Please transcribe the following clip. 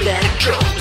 electro.